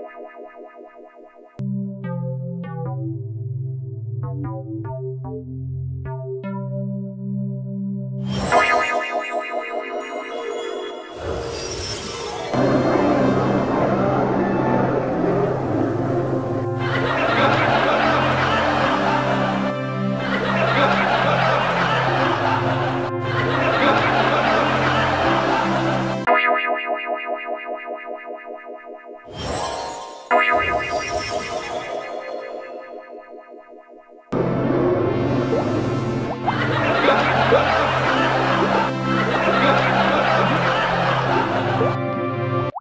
wow, wow, wow. What?